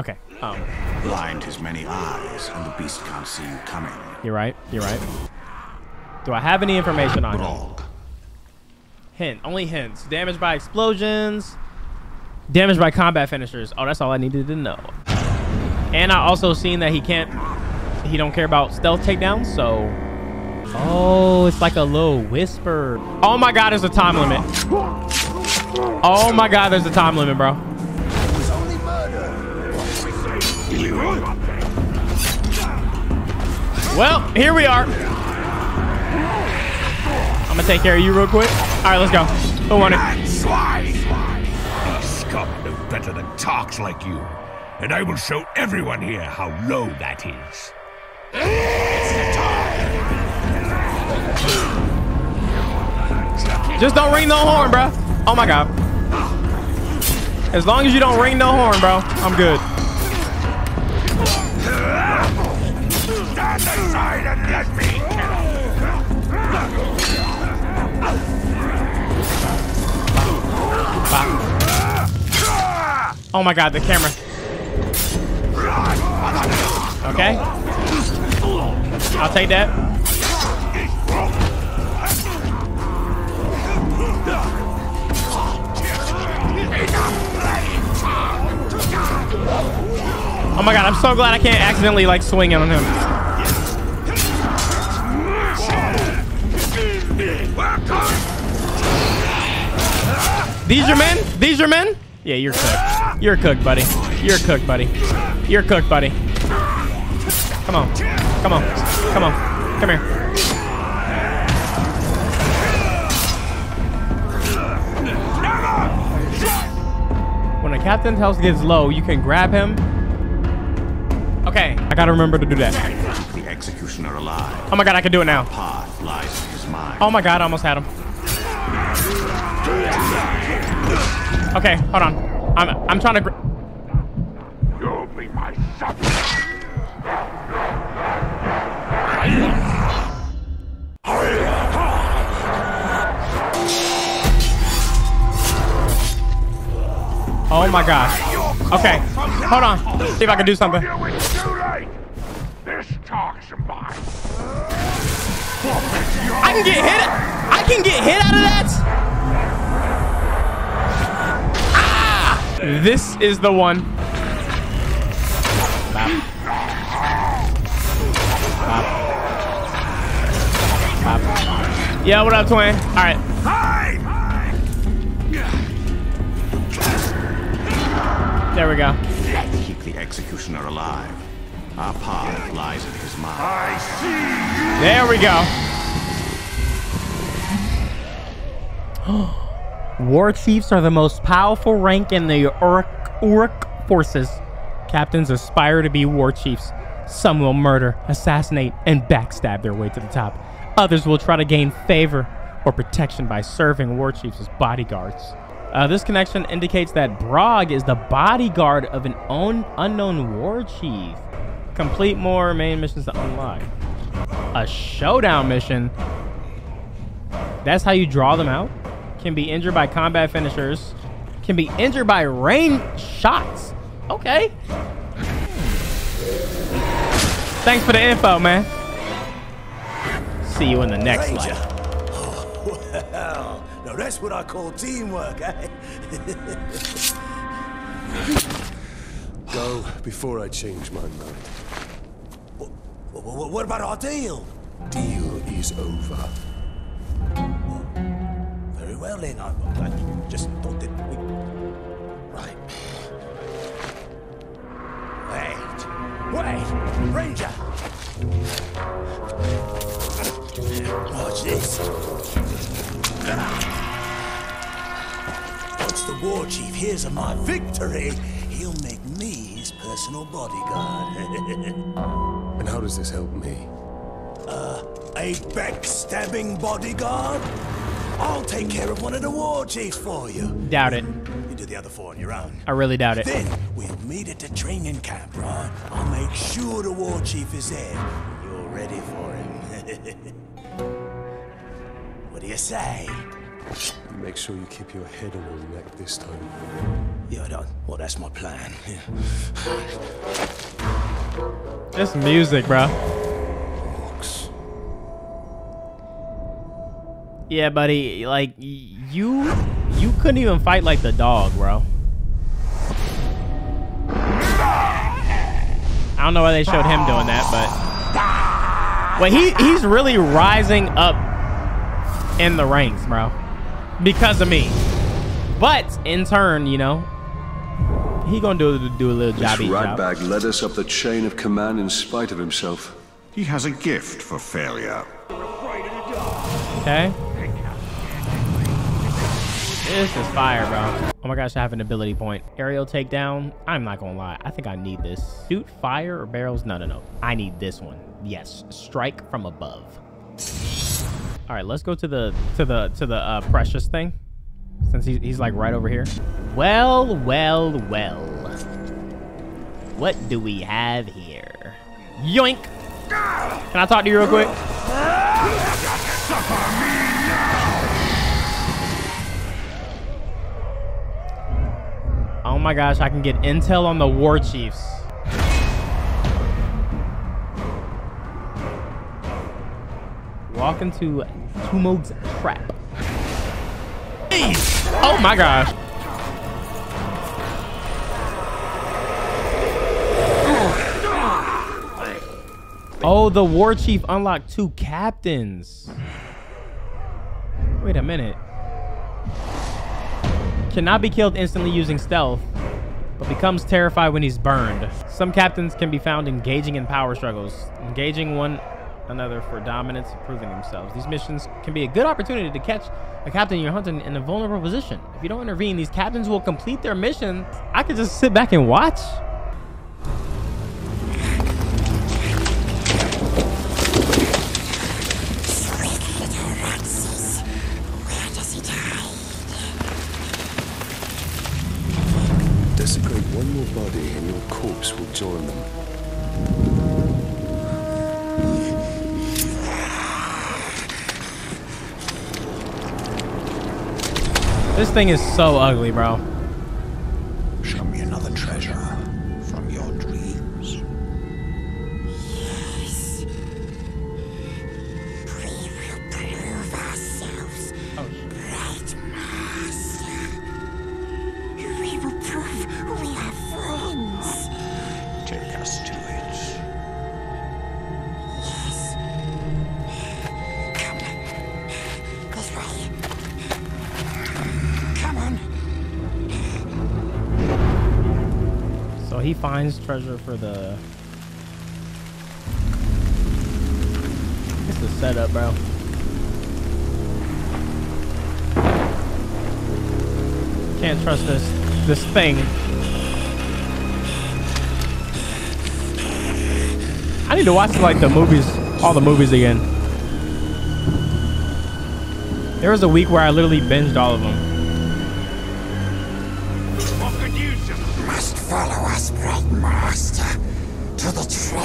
Okay. Um, Blind his many eyes, and the beast can't see you coming. you're right. You're right. Do I have any information on him? Hint. Only hints. Damage by explosions. Damage by combat finishers. Oh, that's all I needed to know. And I also seen that he can't. He don't care about stealth takedowns. So. Oh, it's like a little whisper. Oh my God, there's a time limit. Oh my God, there's a time limit, bro. Well, here we are. I'm gonna take care of you real quick. All right, let's go. Who won it? Better than talks like you. And I will show everyone here how low that is. Just don't ring no horn, bro. Oh my god. As long as you don't ring no horn, bro, I'm good. Stand Oh my god, the camera. Okay. I'll take that. Oh my god, I'm so glad I can't accidentally like swing in on him. These are men? These are men? Yeah, you're cooked. You're cooked, buddy. You're cooked, buddy. You're cooked, buddy. Come on. Come on. Come on. Come here. When a captain's health gets low, you can grab him. Okay, I gotta remember to do that. The executioner alive. Oh my god, I can do it now. Path lies in his mind. Oh my god, I almost had him. Okay, hold on. I'm I'm trying to. You'll be my oh my gosh. Okay, hold on. See if I can do something. This talk's mine. I can get hit. I can get hit out of that. This is the one. Bop. Bop. Bop. Yeah, what up, twin? All right. There we go. Keep the executioner alive. Our path lies in his mind. There we go. War chiefs are the most powerful rank in the Uruk, forces. Captains aspire to be war chiefs. Some will murder, assassinate, and backstab their way to the top. Others will try to gain favor or protection by serving war chiefs as bodyguards. Uh, this connection indicates that Brog is the bodyguard of an own unknown war chief. Complete more main missions to unlock. A showdown mission. That's how you draw them out. Can be injured by combat finishers. Can be injured by range shots. Okay. Thanks for the info, man. See you in the next Ranger. life. Well, now that's what I call teamwork, eh? Go before I change my mind. Wh- wh- What about our deal? Deal is over. Well then. I, I just thought that we. Right. Wait. Wait! Ranger! Watch this. Once the war chief hears of my victory, he'll make me his personal bodyguard. And how does this help me? uh, a backstabbing bodyguard? I'll take care of one of the war chiefs for you. Doubt it. You do the other four on your own. I really doubt it. Then we'll meet at the training camp, right? I'll make sure the war chief is there. You're ready for him. what do you say? Make sure you keep your head on your neck this time. Yeah, that, well, that's my plan. Yeah. This music, bro. Yeah, buddy. Like you, you couldn't even fight like the dog, bro. I don't know why they showed him doing that, but but he he's really rising up in the ranks, bro, because of me. But in turn, you know, he gonna do do a little This jobby job. ratbag led us up the chain of command in spite of himself. He has a gift for failure. Okay. This is fire, bro. Oh my gosh, I have an ability point. Aerial takedown. I'm not gonna lie. I think I need this. Shoot fire or barrels? No, no, no. I need this one. Yes. Strike from above. All right, let's go to the to the to the uh, precious thing, since he's he's like right over here. Well, well, well. What do we have here? Yoink! Can I talk to you real quick? Oh my gosh, I can get intel on the war chiefs. Walk into Tumog's trap. Oh my gosh. Oh, the war chief unlocked two captains. Wait a minute. Cannot be killed instantly using stealth, but becomes terrified when he's burned. Some captains can be found engaging in power struggles, engaging one another for dominance, proving themselves. These missions can be a good opportunity to catch a captain you're hunting in a vulnerable position. If you don't intervene, these captains will complete their mission. I could just sit back and watch. Body and your corpse will join them. This thing is so ugly, bro. Treasure for the. It's the setup, bro. Can't trust this this thing. I need to watch like the movies, all the movies again. There was a week where I literally binged all of them.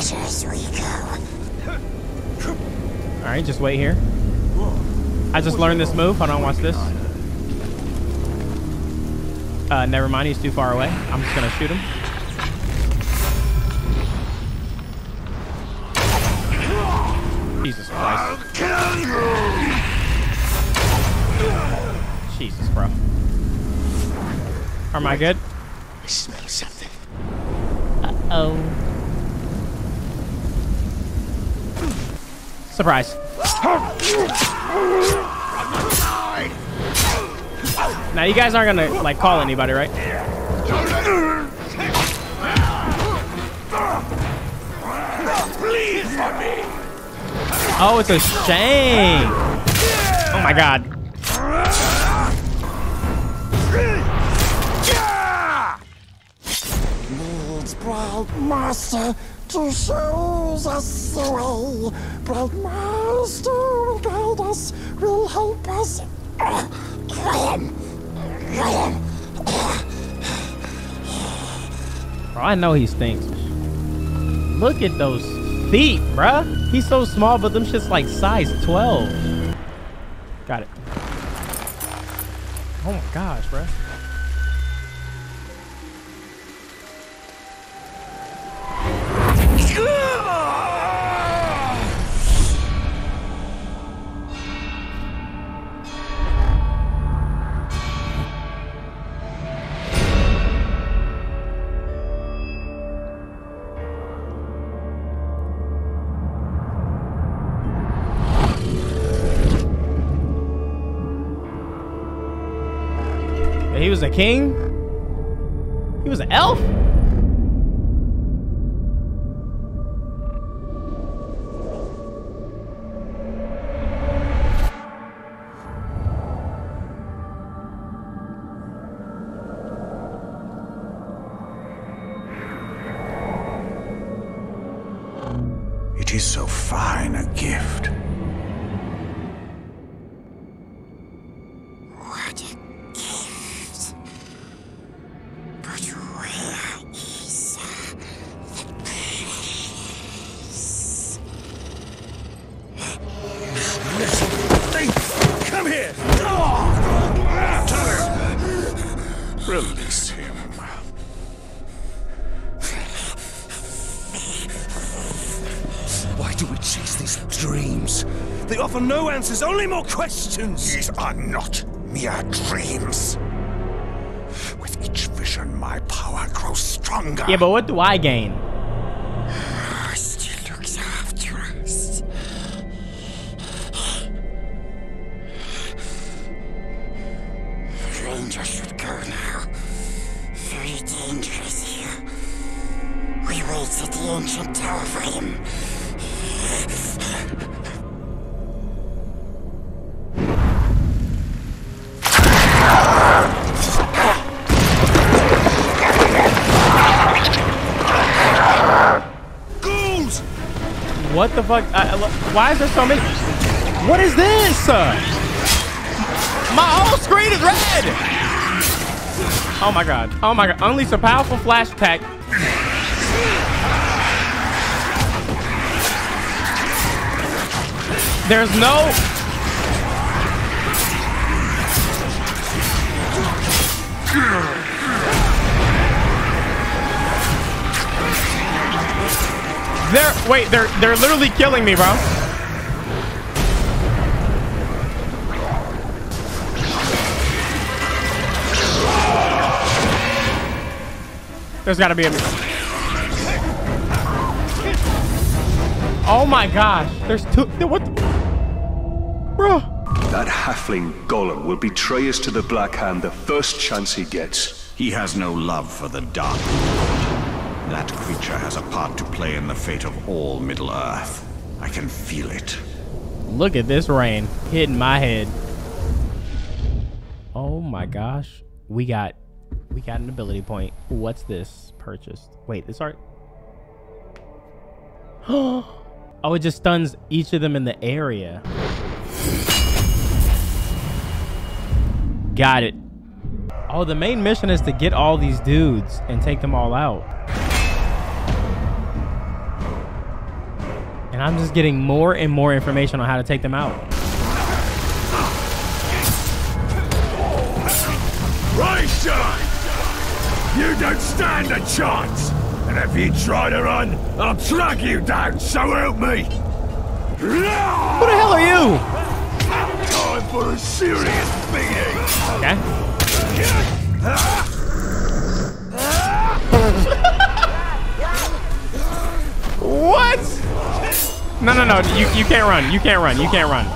Treasures we go. All right, just wait here. I just learned this move. Hold on, watch this. Uh, never mind, he's too far away. I'm just gonna shoot him. Jesus Christ. Jesus, bro. Am I good? I smell something. Uh-oh. Surprise. Now you guys aren't gonna like call anybody, right? Oh, it's a shame. Oh my god. Master to show the. Bright master will guide us, will help us. Bro, I know he stinks. Look at those feet, bruh. He's so small, but them shit's like size 12. Got it. Oh my gosh, bro. Was a king? He was an elf? Answers, only more questions! These are not mere dreams. With each vision, my power grows stronger. Yeah, but what do I gain? Oh my god. Unleash a powerful flash attack. There's no... They're wait, they're they're literally killing me, bro. There's gotta be a Oh my gosh. There's two what the Bro. That halfling Gollum will betray us to the Black Hand the first chance he gets. He has no love for the Dark. That creature has a part to play in the fate of all Middle Earth. I can feel it. Look at this rain hitting my head. Oh my gosh. We got we got an ability point. What's this purchased? Wait, this art. oh, it just stuns each of them in the area. Got it. Oh, the main mission is to get all these dudes and take them all out. And I'm just getting more and more information on how to take them out. You don't stand a chance! And if you try to run, I'll track you down, so help me! Who the hell are you? Time for a serious beating! Okay. what? No, no, no. You, you can't run. You can't run. You can't run.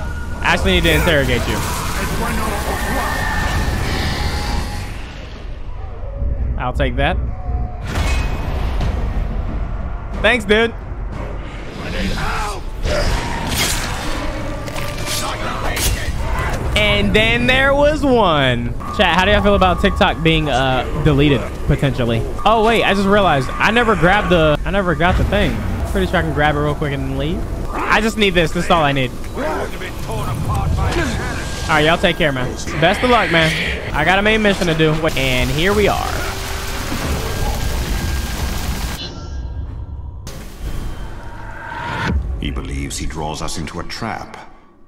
I actually need to interrogate you. I'll take that. Thanks, dude. And then there was one. Chat, how do y'all feel about TikTok being uh deleted potentially? Oh wait, I just realized I never grabbed the I never got the thing. Pretty sure I can grab it real quick and leave. I just need this. This is all I need. All right, y'all take care, man. Best of luck, man. I got a main mission to do, and here we are. He believes he draws us into a trap.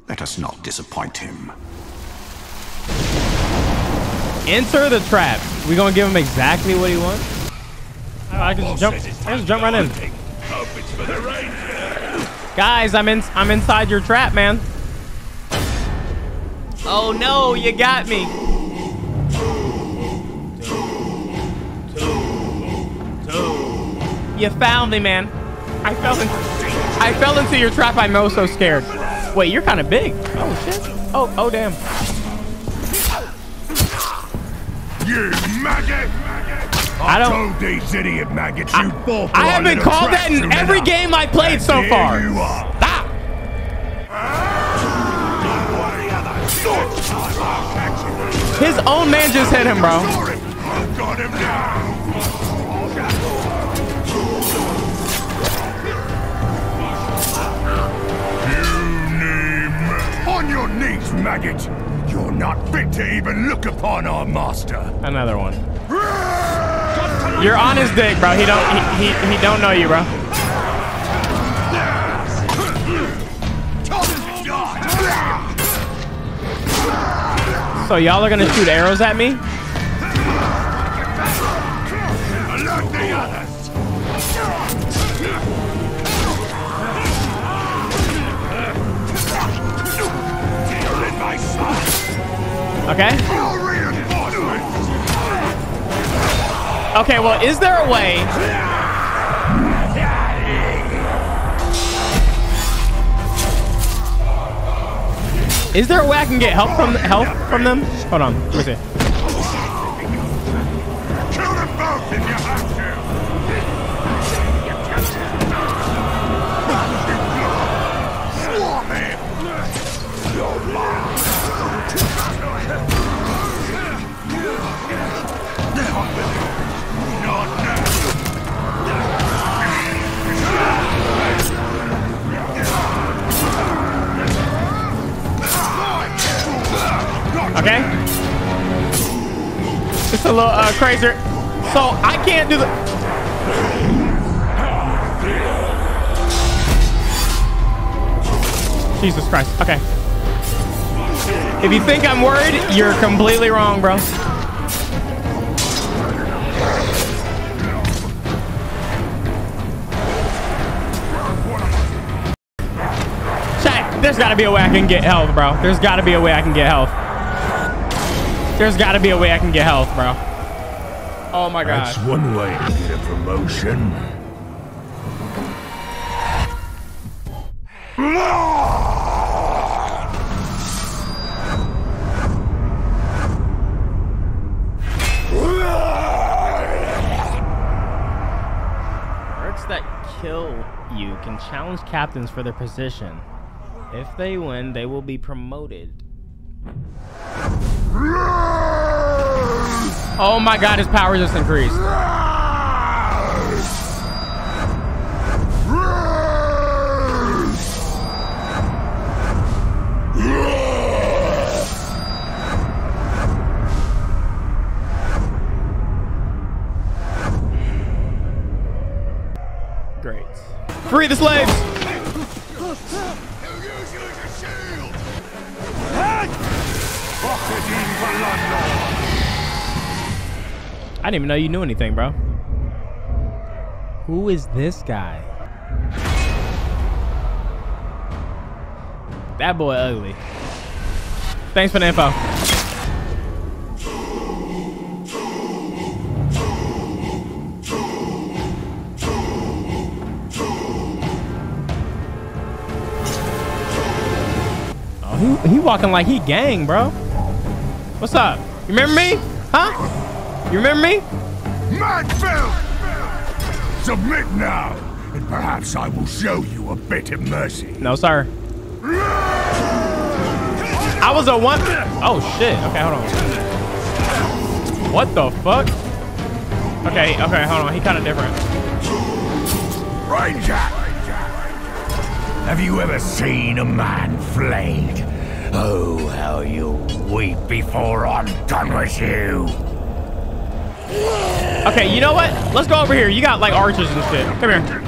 Let us not disappoint him. Enter the trap. We gonna give him exactly what he wants. I can just jump. I can just jump right in. Guys, I'm in. I'm inside your trap, man. Oh no, you got me. You found me, man. I fell in. I fell into your trap. I'm oh so scared. Wait, you're kind of big. Oh shit. Oh, oh damn. You maggot! I don't- told these idiot maggots you fall I have been called that in every enough. game I played And so far. you are. Stop. His own man just hit him, bro. I've got him now. Your knees, maggot. You're not fit to even look upon our master. Another one. You're on his dick, bro. He don't. He he, he don't know you, bro. So y'all are gonna shoot arrows at me? Okay. Okay. Well, is there a way? Is there a way I can get help from help from them? Hold on. Let me see. Crazier. So I can't do the. Jesus Christ. Okay. If you think I'm worried, you're completely wrong, bro. Chat, there's got to be a way I can get health, bro. There's got to be a way I can get health. There's got to be a way I can get health, bro. Oh my god. That's one way to get a promotion. Orcs that kill you can challenge captains for their position. If they win, they will be promoted. Oh my god, his power just increased. Great. Free the slaves! Didn't even know you knew anything, bro. Who is this guy? That boy ugly. Thanks for the info. Oh, he, he walking like he gang, bro. What's up? You remember me? Huh? You remember me? Manfield! Submit now, and perhaps I will show you a bit of mercy. No, sir. I was a one. Oh shit. Okay, hold on. What the fuck? Okay, okay, hold on. He kind of different. Ranger! Have you ever seen a man flayed? Oh, how you'll weep before I'm done with you. Okay, you know what? Let's go over here. You got like archers and shit. Come here.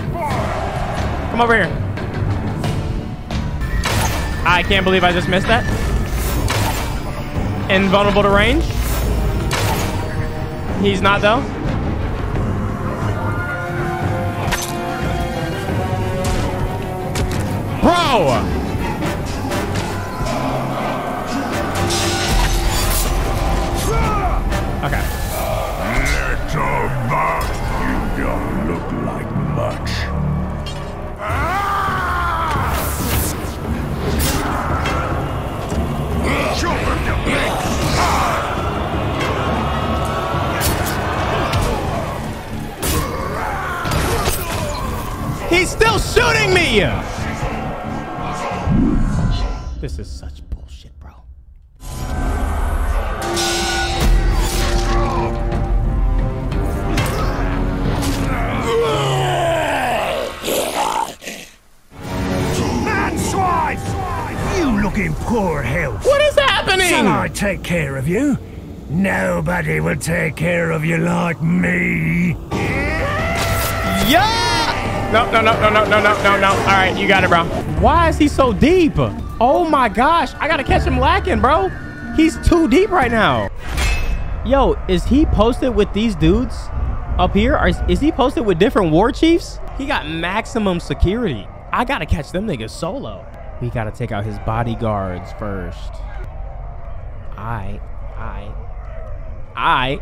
Come over here. I can't believe I just missed that. Invulnerable to range. He's not though. Bro! Shooting me! This is such bullshit, bro. You look in poor health. What is happening? Shall I take care of you? Nobody will take care of you like me. Yeah! no, no, no, no, no, no, no, no. All right, you got it, bro. Why is he so deep? Oh my gosh, I gotta catch him lacking, bro. He's too deep right now. Yo, is he posted with these dudes up here? Or is he posted with different war chiefs? He got maximum security. I gotta catch them niggas solo. We gotta take out his bodyguards first. I, I, I.